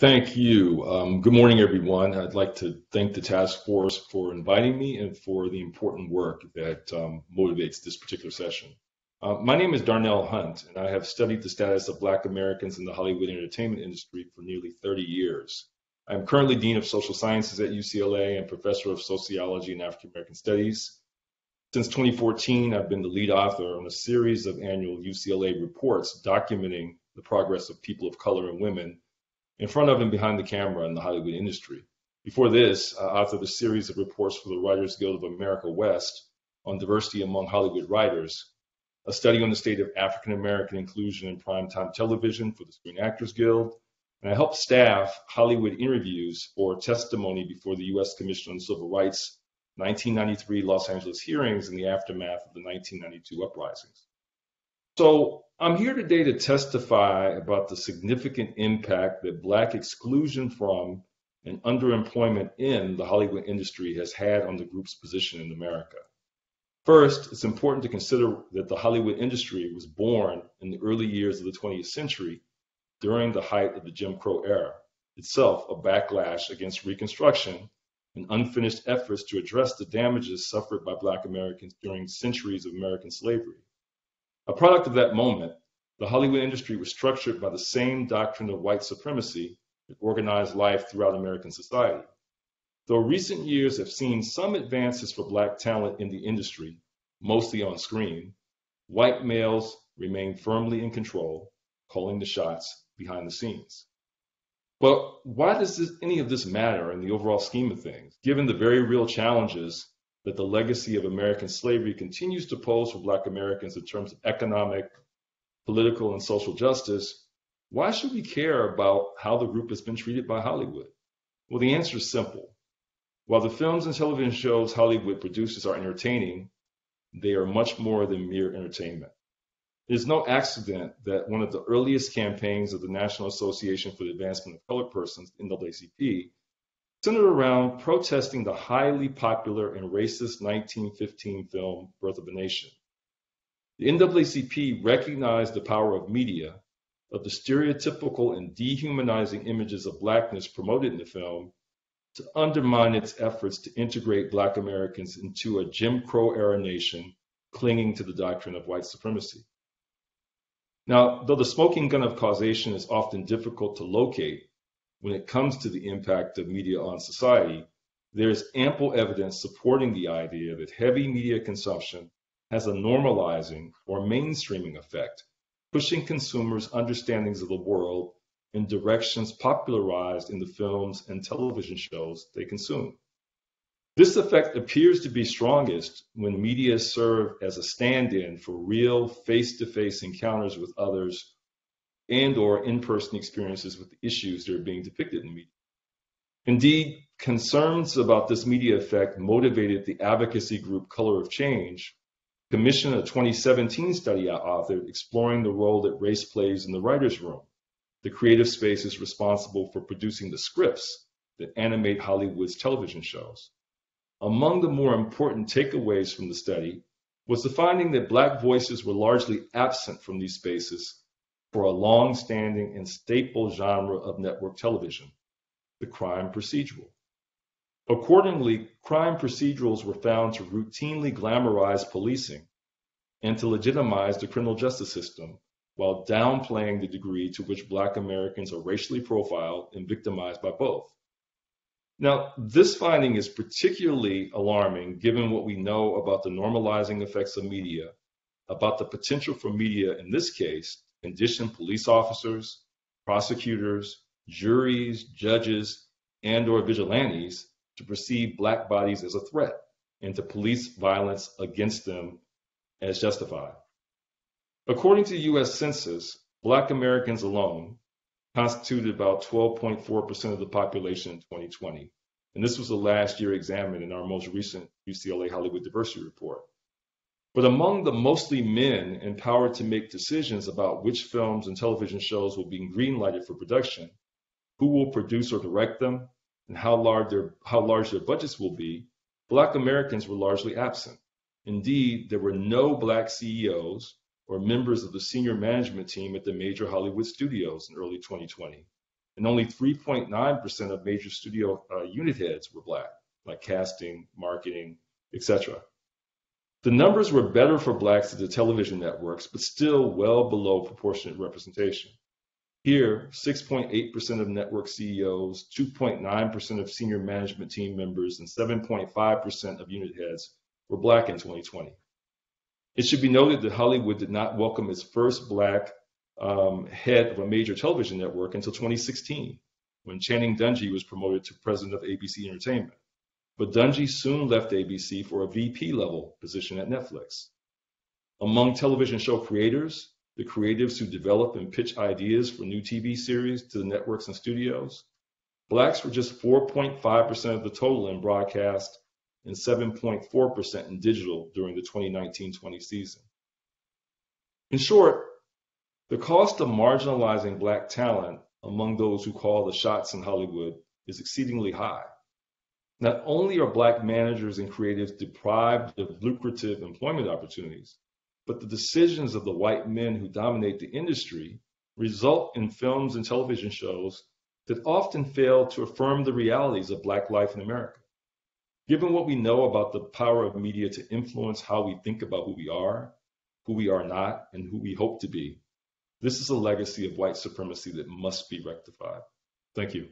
Thank you. Um, good morning, everyone. I'd like to thank the task force for inviting me and for the important work that um, motivates this particular session. Uh, my name is Darnell Hunt, and I have studied the status of Black Americans in the Hollywood entertainment industry for nearly 30 years. I'm currently Dean of Social Sciences at UCLA and Professor of Sociology and African American Studies. Since 2014, I've been the lead author on a series of annual UCLA reports documenting the progress of people of color and women in front of and behind the camera in the Hollywood industry. Before this, uh, I authored a series of reports for the Writers Guild of America West on diversity among Hollywood writers, a study on the state of African American inclusion in primetime television for the Screen Actors Guild, and I helped staff Hollywood interviews or testimony before the U.S. Commission on Civil Rights 1993 Los Angeles hearings in the aftermath of the 1992 uprisings. So I'm here today to testify about the significant impact that Black exclusion from and underemployment in the Hollywood industry has had on the group's position in America. First, it's important to consider that the Hollywood industry was born in the early years of the 20th century during the height of the Jim Crow era, itself a backlash against Reconstruction and unfinished efforts to address the damages suffered by Black Americans during centuries of American slavery. A product of that moment, the Hollywood industry was structured by the same doctrine of white supremacy that organized life throughout American society. Though recent years have seen some advances for Black talent in the industry, mostly on screen, white males remain firmly in control, calling the shots behind the scenes. But why does this, any of this matter in the overall scheme of things, given the very real challenges that the legacy of American slavery continues to pose for Black Americans in terms of economic, political, and social justice, why should we care about how the group has been treated by Hollywood? Well, the answer is simple. While the films and television shows Hollywood produces are entertaining, they are much more than mere entertainment. It is no accident that one of the earliest campaigns of the National Association for the Advancement of Colored Persons, NAACP, centered around protesting the highly popular and racist 1915 film Birth of a Nation. The NAACP recognized the power of media, of the stereotypical and dehumanizing images of blackness promoted in the film, to undermine its efforts to integrate Black Americans into a Jim Crow era nation clinging to the doctrine of white supremacy. Now, though the smoking gun of causation is often difficult to locate, when it comes to the impact of media on society, there is ample evidence supporting the idea that heavy media consumption has a normalizing or mainstreaming effect, pushing consumers' understandings of the world in directions popularized in the films and television shows they consume. This effect appears to be strongest when media serve as a stand-in for real face-to-face encounters with others and or in-person experiences with the issues that are being depicted in the media. Indeed, concerns about this media effect motivated the advocacy group Color of Change, commissioned a 2017 study I authored exploring the role that race plays in the writer's room, the creative spaces responsible for producing the scripts that animate Hollywood's television shows. Among the more important takeaways from the study was the finding that Black voices were largely absent from these spaces for a long-standing and staple genre of network television, the crime procedural. Accordingly, crime procedurals were found to routinely glamorize policing and to legitimize the criminal justice system while downplaying the degree to which Black Americans are racially profiled and victimized by both. Now, this finding is particularly alarming given what we know about the normalizing effects of media, about the potential for media in this case condition police officers, prosecutors, juries, judges, and or vigilantes to perceive black bodies as a threat and to police violence against them as justified. According to the US Census, black Americans alone constituted about 12.4% of the population in 2020. And this was the last year examined in our most recent UCLA Hollywood Diversity Report. But among the mostly men empowered to make decisions about which films and television shows will be greenlighted for production, who will produce or direct them, and how large their, how large their budgets will be, Black Americans were largely absent. Indeed, there were no Black CEOs or members of the senior management team at the major Hollywood studios in early 2020. and only 3.9% of major studio uh, unit heads were black, like casting, marketing, etc. The numbers were better for blacks at the television networks, but still well below proportionate representation. Here, 6.8% of network CEOs, 2.9% of senior management team members, and 7.5% of unit heads were black in 2020. It should be noted that Hollywood did not welcome its first black um, head of a major television network until 2016, when Channing Dungey was promoted to president of ABC Entertainment. But Dungey soon left ABC for a VP level position at Netflix. Among television show creators, the creatives who develop and pitch ideas for new TV series to the networks and studios, blacks were just 4.5% of the total in broadcast and 7.4% in digital during the 2019 20 season. In short, the cost of marginalizing black talent among those who call the shots in Hollywood is exceedingly high. Not only are black managers and creatives deprived of lucrative employment opportunities, but the decisions of the white men who dominate the industry result in films and television shows that often fail to affirm the realities of black life in America. Given what we know about the power of media to influence how we think about who we are, who we are not, and who we hope to be, this is a legacy of white supremacy that must be rectified. Thank you.